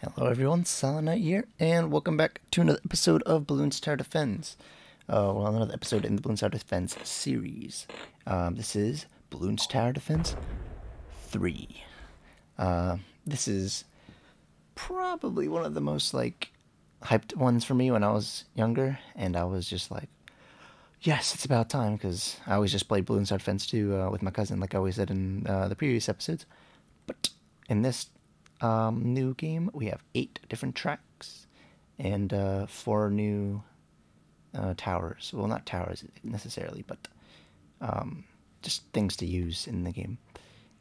Hello everyone, Silent Knight here, and welcome back to another episode of Bloons Tower Defense. Uh, well, another episode in the Bloons Tower Defense series. Um, this is Bloons Tower Defense 3. Uh, this is probably one of the most, like, hyped ones for me when I was younger, and I was just like, yes, it's about time, because I always just played Bloons Tower Defense 2 uh, with my cousin, like I always said in uh, the previous episodes. But in this um, new game. We have eight different tracks and uh, four new uh, towers. Well, not towers necessarily, but um, just things to use in the game.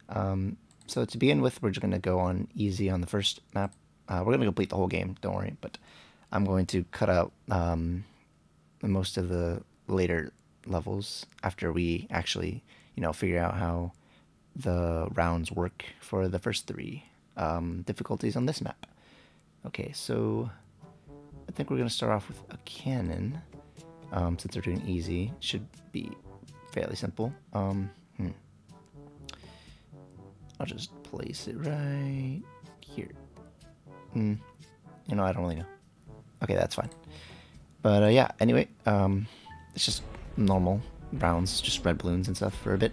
Um, so to begin with, we're just going to go on easy on the first map. Uh, we're going to complete the whole game, don't worry, but I'm going to cut out um, most of the later levels after we actually, you know, figure out how the rounds work for the first three um, difficulties on this map. Okay, so I think we're going to start off with a cannon. Um, since we're doing easy, should be fairly simple. Um, hmm. I'll just place it right here. Hmm. You know, I don't really know. Okay, that's fine. But uh, yeah, anyway, um, it's just normal rounds, just red balloons and stuff for a bit.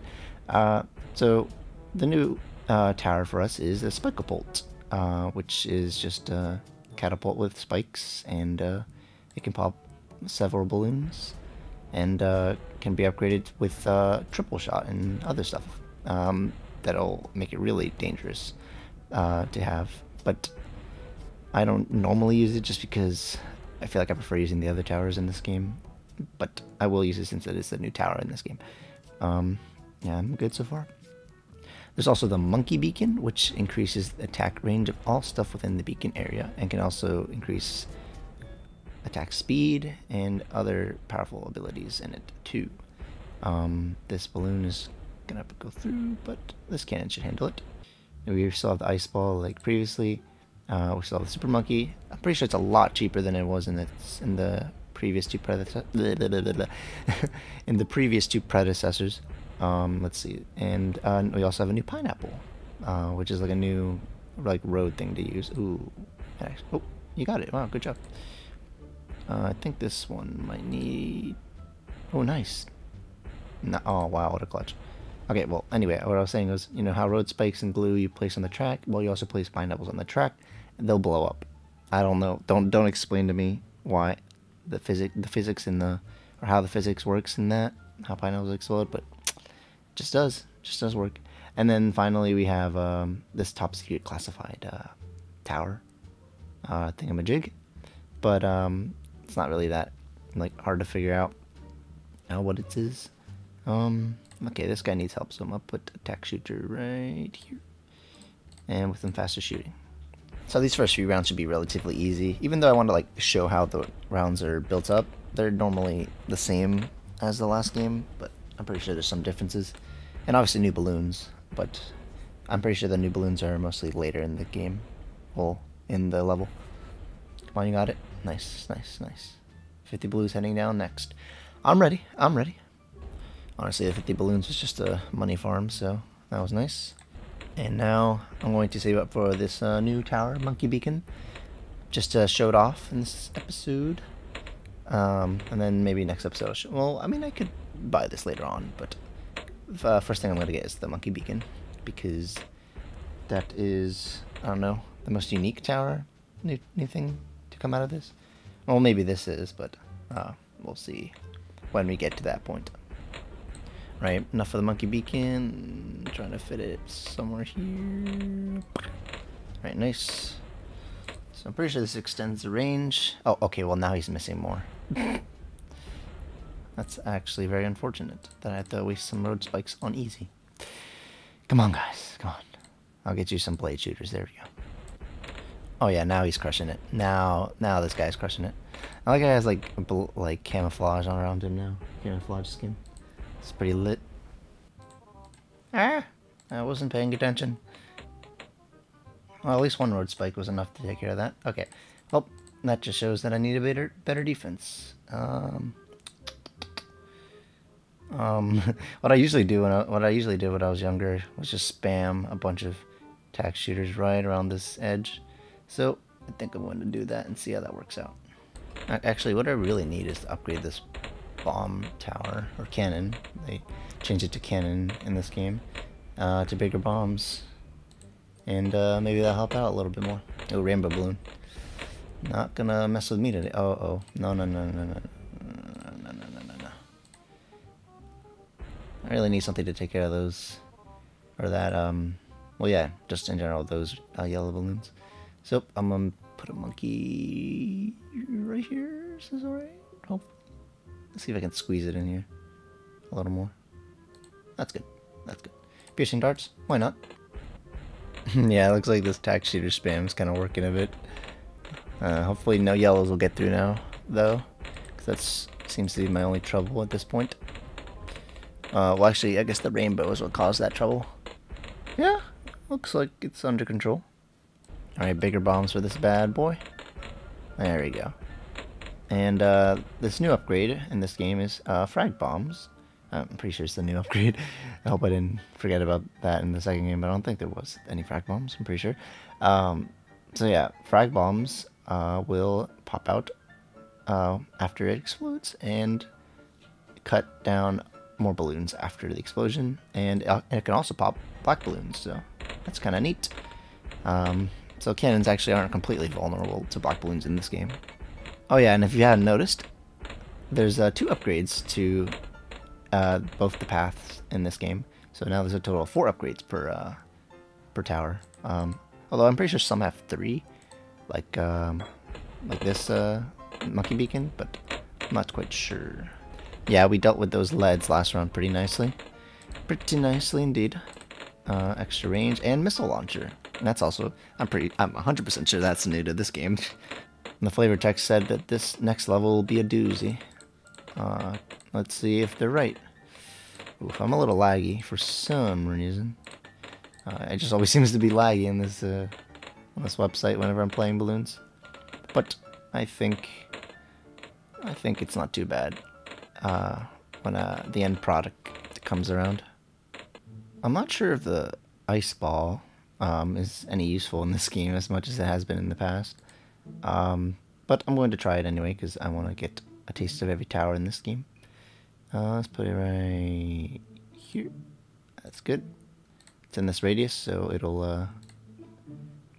Uh, so the new uh, tower for us is a spikebolt, uh, which is just a catapult with spikes, and uh, it can pop several balloons, and uh, can be upgraded with uh, triple shot and other stuff. Um, that'll make it really dangerous uh, to have, but I don't normally use it just because I feel like I prefer using the other towers in this game, but I will use it since it is a new tower in this game. Um, yeah, I'm good so far. There's also the Monkey Beacon, which increases the attack range of all stuff within the beacon area and can also increase attack speed and other powerful abilities in it too. Um, this balloon is gonna go through, but this cannon should handle it. And we still have the ice ball like previously. Uh, we still have the super monkey. I'm pretty sure it's a lot cheaper than it was in the in the previous two predecessors. in the previous two predecessors. Um, let's see, and uh, we also have a new pineapple, uh, which is like a new like road thing to use. Ooh, oh, you got it. Wow, good job. Uh, I think this one might need. Oh, nice. No, oh, wow, what a clutch. Okay, well, anyway, what I was saying was, you know how road spikes and glue you place on the track. Well, you also place pineapples on the track, and they'll blow up. I don't know. Don't don't explain to me why the physic the physics in the or how the physics works in that how pineapples explode, but just does. Just does work. And then finally we have um, this top secret classified uh, tower. Uh, thingamajig. But um, it's not really that like hard to figure out uh, what it is. Um, okay this guy needs help so I'm gonna put a tack shooter right here. And with them faster shooting. So these first few rounds should be relatively easy. Even though I want to like show how the rounds are built up they're normally the same as the last game but I'm pretty sure there's some differences. And obviously new balloons, but I'm pretty sure the new balloons are mostly later in the game. Well, in the level. Come on, you got it. Nice, nice, nice. 50 blues heading down next. I'm ready. I'm ready. Honestly, the 50 balloons was just a money farm, so that was nice. And now I'm going to save up for this uh, new tower, Monkey Beacon. Just to show it off in this episode. Um, and then maybe next episode. Well, I mean, I could buy this later on, but uh, first thing I'm going to get is the Monkey Beacon, because that is, I don't know, the most unique tower, new, new thing to come out of this. Well, maybe this is, but uh, we'll see when we get to that point. Right, enough of the Monkey Beacon, I'm trying to fit it somewhere here. Right, nice. So I'm pretty sure this extends the range. Oh, okay, well now he's missing more. That's actually very unfortunate that I have to waste some road spikes on easy. Come on, guys. Come on. I'll get you some blade shooters. There we go. Oh yeah, now he's crushing it. Now, now this guy's crushing it. I like how he has like like camouflage on around him now. Camouflage skin. It's pretty lit. Ah, I wasn't paying attention. Well, at least one road spike was enough to take care of that. Okay. Well, that just shows that I need a better better defense. Um, um, what I usually do when I, what I usually did when I was younger was just spam a bunch of tack shooters right around this edge. So I think I'm going to do that and see how that works out. Actually, what I really need is to upgrade this bomb tower, or cannon. They changed it to cannon in this game, uh, to bigger bombs. And uh, maybe that'll help out a little bit more. Oh, rainbow balloon. Not gonna mess with me today. Oh, oh. No, no, no, no, no. No, I really need something to take care of those. Or that, um... Well, yeah, just in general, those uh, yellow balloons. So, I'm gonna put a monkey right here. Is this alright? Oh. Let's see if I can squeeze it in here. A little more. That's good. That's good. Piercing darts? Why not? yeah, it looks like this tack shooter spam is kind of working a bit. Uh, hopefully no yellows will get through now, though. Because that seems to be my only trouble at this point. Uh, well, actually, I guess the rainbow is what caused that trouble. Yeah, looks like it's under control. Alright, bigger bombs for this bad boy. There we go. And uh, this new upgrade in this game is uh, frag bombs. I'm pretty sure it's the new upgrade. I hope I didn't forget about that in the second game, but I don't think there was any frag bombs. I'm pretty sure. Um, so yeah, frag bombs uh, will pop out uh, after it explodes and cut down more balloons after the explosion, and uh, it can also pop black balloons. So that's kind of neat. Um, so cannons actually aren't completely vulnerable to black balloons in this game. Oh yeah, and if you hadn't noticed, there's uh, two upgrades to uh, both the paths in this game. So now there's a total of four upgrades per uh, per tower. Um, although I'm pretty sure some have three, like um, like this uh, monkey beacon, but I'm not quite sure. Yeah, we dealt with those leads last round pretty nicely. Pretty nicely indeed. Uh, extra range and missile launcher. And that's also, I'm pretty, I'm 100% sure that's new to this game. the flavor text said that this next level will be a doozy. Uh, let's see if they're right. Oof, I'm a little laggy for some reason. Uh, it just always seems to be laggy in this uh, on this website whenever I'm playing balloons. But I think I think it's not too bad uh, when uh, the end product comes around. I'm not sure if the ice ball um, is any useful in this game as much as it has been in the past. Um, but I'm going to try it anyway because I want to get a taste of every tower in this game. Uh, let's put it right here. That's good. It's in this radius, so it'll uh,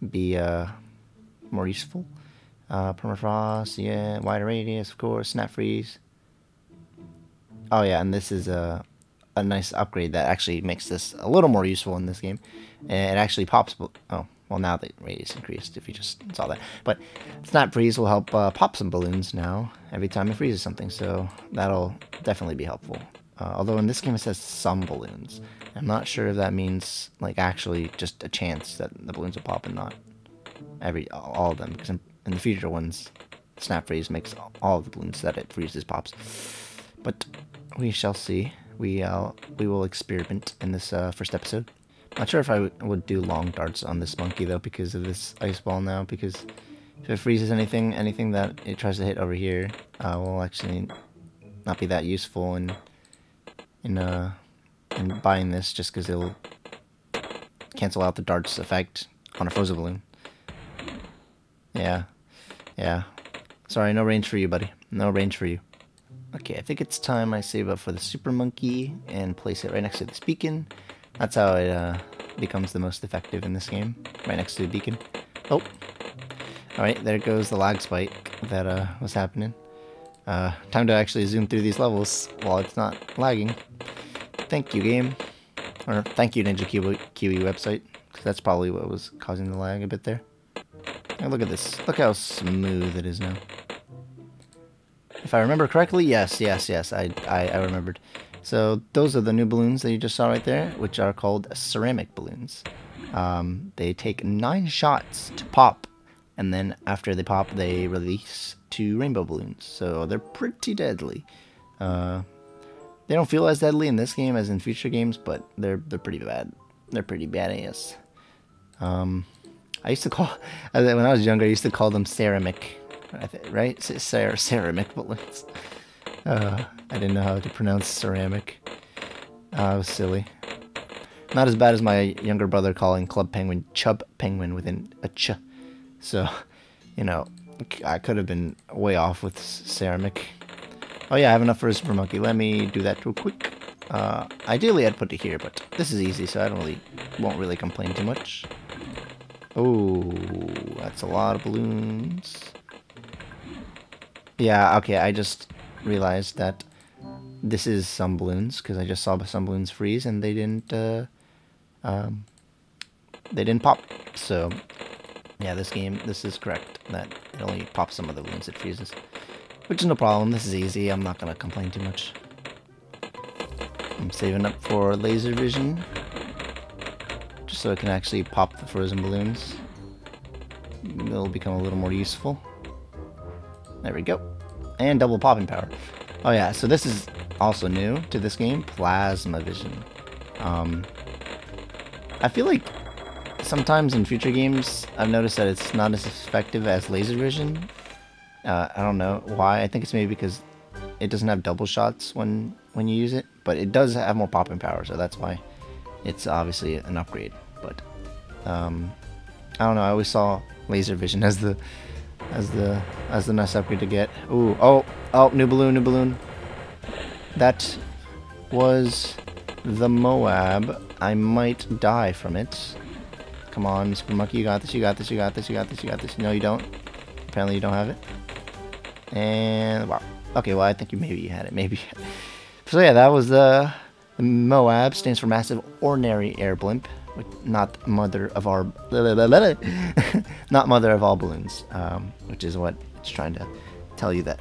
be uh, more useful. Uh, permafrost, yeah, wider radius, of course, snap freeze. Oh yeah, and this is a, a nice upgrade that actually makes this a little more useful in this game. It actually pops, oh, well, now the radius increased, if you just saw that. But Snap Freeze will help uh, pop some balloons now every time it freezes something, so that'll definitely be helpful. Uh, although in this game it says some balloons. I'm not sure if that means, like, actually just a chance that the balloons will pop and not every all of them, because in, in the future ones, Snap Freeze makes all of the balloons that it freezes pops. But we shall see. We, uh, we will experiment in this uh, first episode. Not sure if I would do long darts on this monkey though because of this ice ball now because if it freezes anything, anything that it tries to hit over here uh, will actually not be that useful in in uh in buying this just because it'll cancel out the darts effect on a frozen balloon. Yeah, yeah. Sorry, no range for you, buddy. No range for you. Okay, I think it's time I save up for the super monkey and place it right next to this beacon. That's how it uh, becomes the most effective in this game, right next to the beacon. Oh, alright, there goes the lag spike that uh, was happening. Uh, time to actually zoom through these levels while it's not lagging. Thank you, game. Or thank you, Ninja Kiwi, Kiwi website, because that's probably what was causing the lag a bit there. Hey, look at this. Look how smooth it is now. If I remember correctly, yes, yes, yes, I, I, I remembered. So those are the new balloons that you just saw right there, which are called ceramic balloons. Um, they take nine shots to pop, and then after they pop, they release two rainbow balloons. So they're pretty deadly. Uh, they don't feel as deadly in this game as in future games, but they're they're pretty bad. They're pretty badass. Um, I used to call when I was younger. I used to call them ceramic, right? Cer ceramic balloons. Uh, I didn't know how to pronounce ceramic. Uh, I was silly. Not as bad as my younger brother calling Club Penguin Chub Penguin within a ch. So, you know, I could have been way off with ceramic. Oh yeah, I have enough for a super monkey. Let me do that real quick. Uh, ideally, I'd put it here, but this is easy, so I don't really, won't really complain too much. Oh, that's a lot of balloons. Yeah, okay, I just realized that this is some balloons, because I just saw some balloons freeze, and they didn't, uh, um, they didn't pop. So, yeah, this game, this is correct, that it only pops some of the balloons it freezes. Which is no problem, this is easy, I'm not going to complain too much. I'm saving up for laser vision. Just so I can actually pop the frozen balloons. It'll become a little more useful. There we go. And double popping power. Oh yeah, so this is also new to this game, Plasma Vision. Um, I feel like sometimes in future games, I've noticed that it's not as effective as laser vision. Uh, I don't know why. I think it's maybe because it doesn't have double shots when when you use it, but it does have more popping power, so that's why it's obviously an upgrade. But um, I don't know. I always saw laser vision as the as the as the nice upgrade to get. Ooh, oh, oh, new balloon, new balloon. That was the Moab. I might die from it. Come on, Super Monkey, you got this, you got this, you got this, you got this, you got this. No, you don't. Apparently you don't have it. And, wow. Okay, well, I think you maybe you had it, maybe. So yeah, that was the, the Moab, stands for Massive Ordinary Air Blimp. Not mother of our, not mother of all balloons, um, which is what it's trying to tell you that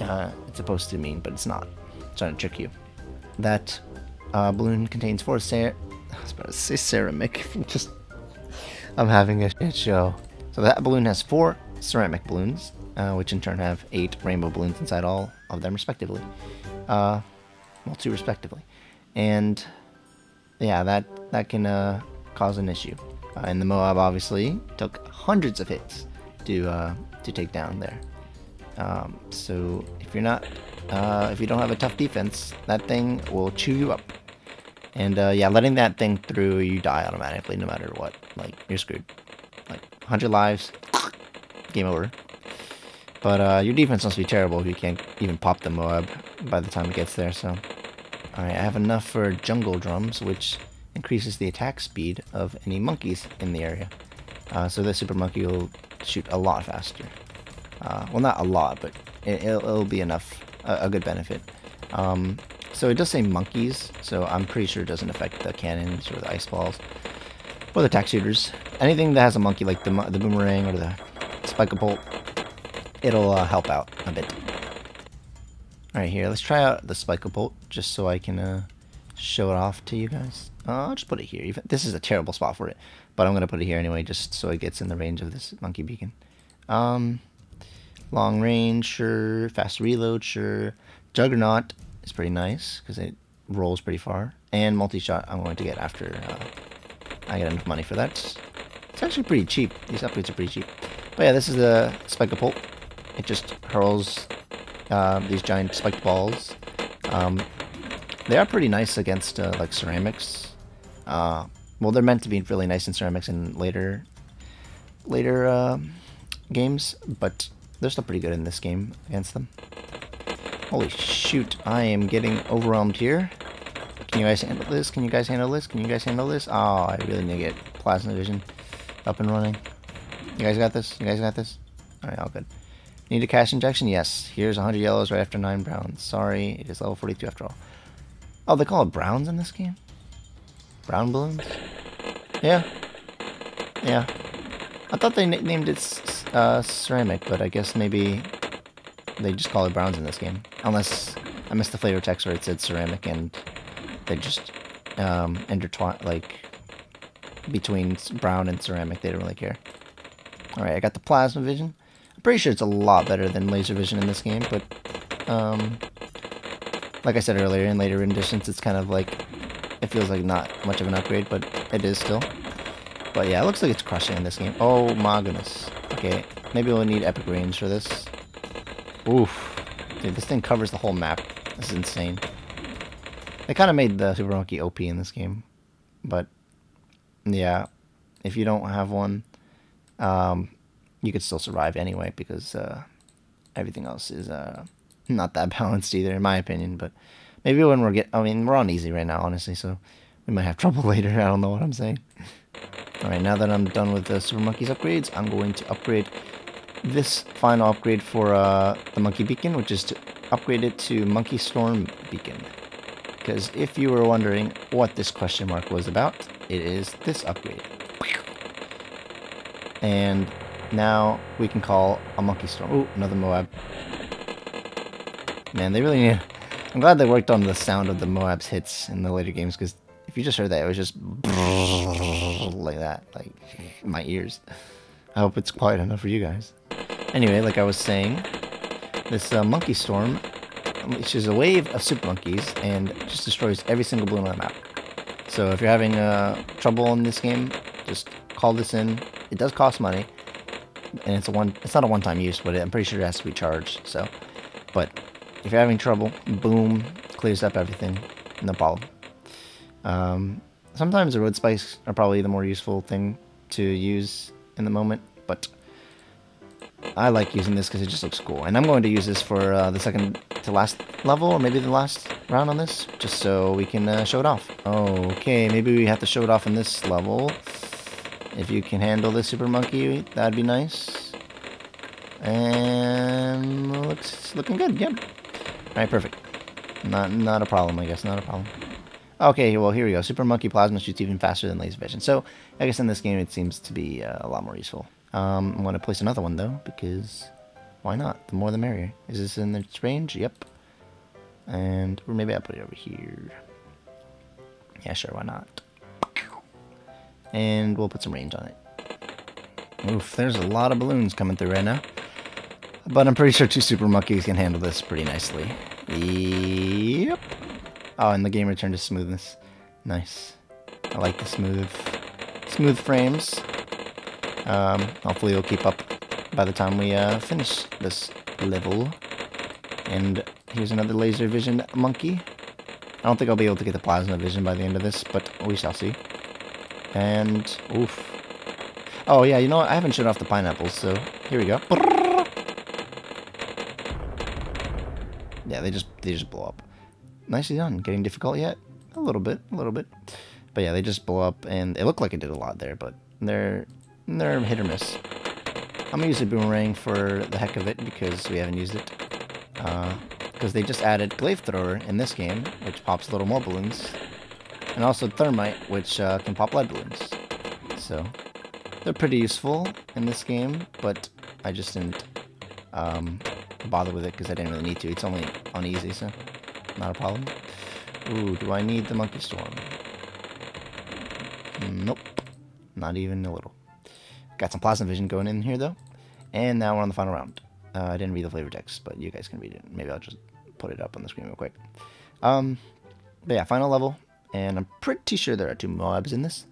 uh, it's supposed to mean, but it's not. It's trying to trick you. That uh, balloon contains four cer I was about to say ceramic. Just I'm having a shit show. So that balloon has four ceramic balloons, uh, which in turn have eight rainbow balloons inside all of them respectively. Uh, well, two respectively. And yeah, that that can uh, cause an issue. Uh, and the Moab obviously took hundreds of hits to uh, to take down there. Um, so if you're not, uh, if you don't have a tough defense, that thing will chew you up. And uh, yeah, letting that thing through, you die automatically no matter what. Like, you're screwed. Like, 100 lives, game over. But uh, your defense must be terrible if you can't even pop the Moab by the time it gets there, so... Alright, I have enough for jungle drums, which increases the attack speed of any monkeys in the area. Uh, so the super monkey will shoot a lot faster. Uh, well, not a lot, but it, will be enough, a, a good benefit. Um, so it does say monkeys, so I'm pretty sure it doesn't affect the cannons or the ice balls or the tack shooters. Anything that has a monkey, like the, the boomerang or the Spike-a-Pult, it'll uh, help out a bit. Alright, here, let's try out the Spike-a-Pult just so I can uh, show it off to you guys. Uh, I'll just put it here. Even this is a terrible spot for it, but I'm going to put it here anyway just so it gets in the range of this monkey beacon. Um, long range, sure. Fast reload, sure. Juggernaut, is pretty nice because it rolls pretty far. And multi-shot I'm going to get after uh, I get enough money for that. It's actually pretty cheap. These upgrades are pretty cheap. But yeah, this is the Spike-a-Pult. It just hurls uh, these giant spiked balls. Um, they are pretty nice against uh, like ceramics. Uh, well, they're meant to be really nice in ceramics in later later uh, games, but they're still pretty good in this game against them. Holy shoot, I am getting overwhelmed here. Can you guys handle this? Can you guys handle this? Can you guys handle this? Oh, I really need to get Plasma Vision up and running. You guys got this? You guys got this? Alright, all good. Need a cash injection? Yes. Here's 100 yellows right after 9 browns. Sorry, it is level 42 after all. Oh, they call it browns in this game? Brown balloons? Yeah. Yeah. I thought they named it uh, ceramic, but I guess maybe they just call it browns in this game. Unless I missed the flavor text where it said ceramic and they just um, intertwine, like, between brown and ceramic. They don't really care. Alright, I got the plasma vision. I'm pretty sure it's a lot better than laser vision in this game, but, um, like I said earlier, in later renditions, it's kind of like, it feels like not much of an upgrade, but it is still. But yeah, it looks like it's crushing in this game. Oh my goodness. Okay, maybe we'll need epic range for this. Oof. Dude, this thing covers the whole map. This is insane. They kind of made the Super Monkey OP in this game. But, yeah. If you don't have one, um, you could still survive anyway because uh, everything else is uh, not that balanced either, in my opinion. But maybe when we're get, I mean, we're on easy right now, honestly, so we might have trouble later. I don't know what I'm saying. All right, now that I'm done with the Super Monkeys upgrades, I'm going to upgrade this final upgrade for uh, the Monkey Beacon, which is to upgrade it to Monkey Storm Beacon. Because if you were wondering what this question mark was about, it is this upgrade. And now we can call a Monkey Storm. Ooh, another Moab. Man, they really need... I'm glad they worked on the sound of the Moab's hits in the later games, because if you just heard that, it was just like that, like my ears. I hope it's quiet enough for you guys. Anyway, like I was saying, this uh, monkey storm, which is a wave of super monkeys, and just destroys every single balloon on the map. So if you're having uh, trouble in this game, just call this in. It does cost money, and it's a one. It's not a one-time use, but I'm pretty sure it has to be charged. So, but if you're having trouble, boom, clears up everything, no problem. Um, sometimes the road spikes are probably the more useful thing to use in the moment, but I like using this because it just looks cool. And I'm going to use this for uh, the second to last level, or maybe the last round on this, just so we can uh, show it off. Okay, maybe we have to show it off in this level. If you can handle the Super Monkey, that'd be nice. And looks looking good, yep. Alright, perfect. Not not a problem, I guess, not a problem. Okay, well, here we go. Super Monkey Plasma shoots even faster than Laser Vision. So, I guess in this game it seems to be uh, a lot more useful. Um, I'm going to place another one, though, because why not? The more the merrier. Is this in its range? Yep. And or maybe I'll put it over here. Yeah, sure, why not? And we'll put some range on it. Oof, there's a lot of balloons coming through right now. But I'm pretty sure two Super Monkeys can handle this pretty nicely. Yep. Oh, and the game returned to smoothness. Nice. I like the smooth, smooth frames. Um, hopefully it'll keep up by the time we uh, finish this level. And here's another laser vision monkey. I don't think I'll be able to get the plasma vision by the end of this, but we shall see. And, oof. Oh yeah, you know what? I haven't shut off the pineapples, so here we go. Yeah, they just they just blow up nicely done. Getting difficult yet? A little bit, a little bit. But yeah, they just blow up, and it looked like it did a lot there, but they're they're hit or miss. I'm gonna use a boomerang for the heck of it because we haven't used it. Because uh, they just added Glaive Thrower in this game, which pops a little more balloons, and also Thermite, which uh, can pop lead balloons. So they're pretty useful in this game, but I just didn't um, bother with it because I didn't really need to. It's only on easy, so. Not a problem. Ooh, do I need the Monkey Storm? Nope. Not even a little. Got some Plasma Vision going in here, though. And now we're on the final round. Uh, I didn't read the flavor text, but you guys can read it. Maybe I'll just put it up on the screen real quick. Um, but yeah, final level. And I'm pretty sure there are two Moabs in this.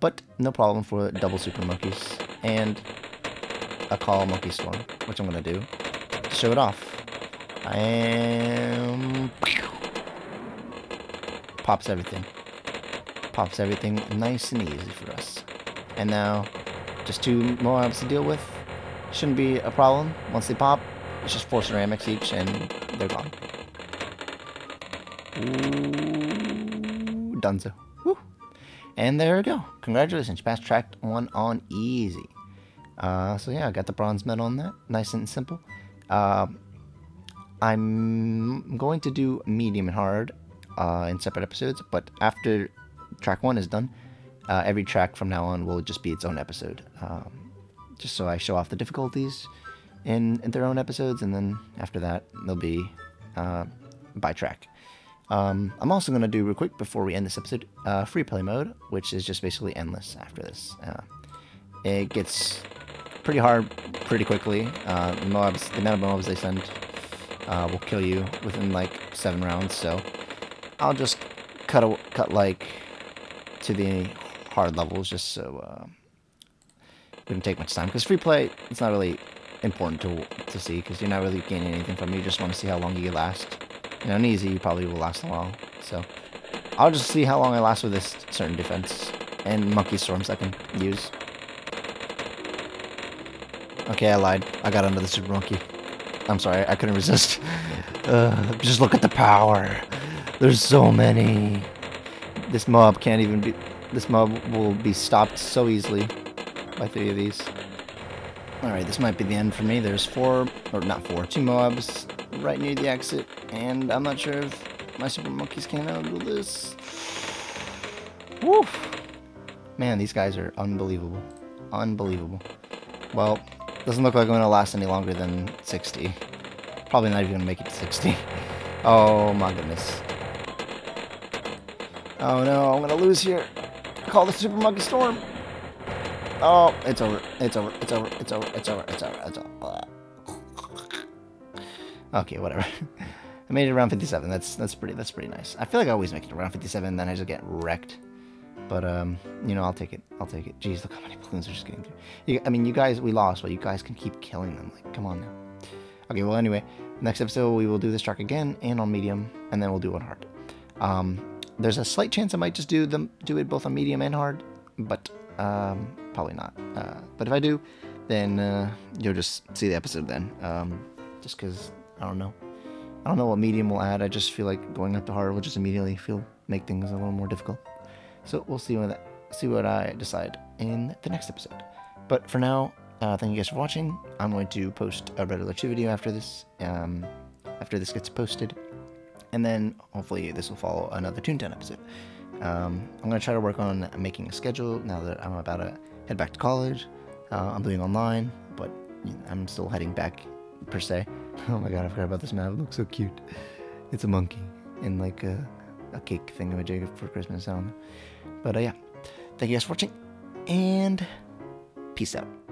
But no problem for double Super Monkeys. And a Call Monkey Storm, which I'm going to do show it off. And pops everything. Pops everything nice and easy for us. And now, just two Moabs to deal with. Shouldn't be a problem. Once they pop, it's just four ceramics each and they're gone. Ooh, Dunzo. Woo. And there we go. Congratulations, you passed track one on easy. Uh, so yeah, I got the bronze medal on that. Nice and simple. Uh, I'm going to do medium and hard uh, in separate episodes, but after track one is done, uh, every track from now on will just be its own episode. Um, just so I show off the difficulties in, in, their own episodes, and then after that, they'll be uh, by track. Um, I'm also going to do real quick before we end this episode, uh, free play mode, which is just basically endless after this. Uh, it gets pretty hard pretty quickly. Uh, the Moabs, the amount of Moabs they send uh, will kill you within like seven rounds. So I'll just cut a, cut like to the hard levels just so uh, it wouldn't take much time. Because free play, it's not really important to to see because you're not really gaining anything from it. You just want to see how long you last. You know, in easy, you probably will last a while. So I'll just see how long I last with this certain defense and monkey storms I can use. Okay, I lied. I got under the super monkey. I'm sorry, I couldn't resist. Uh, just look at the power. There's so many. This Moab can't even be... This Moab will be stopped so easily by three of these. Alright, this might be the end for me. There's four, or not four, two Moabs right near the exit. And I'm not sure if my super monkeys can handle this. Woof! Man, these guys are unbelievable. Unbelievable. Well, doesn't look like I'm going to last any longer than 60. Probably not even make it to 60. Oh my goodness. Oh no, I'm going to lose here. Call the Super Monkey Storm. Oh, it's over. It's over. It's over. It's over. It's over. It's over. It's over. Okay, whatever. I made it around 57. That's that's pretty that's pretty nice. I feel like I always make it around 57, then I just get wrecked. But um, you know, I'll take it. I'll take it. Jeez, look how many balloons are just getting through. You, I mean, you guys, we lost, but you guys can keep killing them. Like, come on now. Okay, well, anyway, next episode we will do this track again and on medium, and then we'll do on hard. Um, there's a slight chance I might just do them, do it both on medium and hard, but um, probably not. Uh, but if I do, then uh, you'll just see the episode then. Um, just because I don't know. I don't know what medium will add. I just feel like going up to hard will just immediately feel make things a little more difficult. So we'll see what that, see what I decide in the next episode. But for now, uh, thank you guys for watching. I'm going to post a Red Alert 2 video after this, um, after this gets posted, and then hopefully this will follow another Toontown episode. Um, I'm going to try to work on making a schedule now that I'm about to head back to college. Uh, I'm doing online, but I'm still heading back per se. Oh my god, I forgot about this map. It looks so cute. It's a monkey in like a, a cake thing of a jig for Christmas. I. But uh, yeah, thank you guys for watching, and peace out.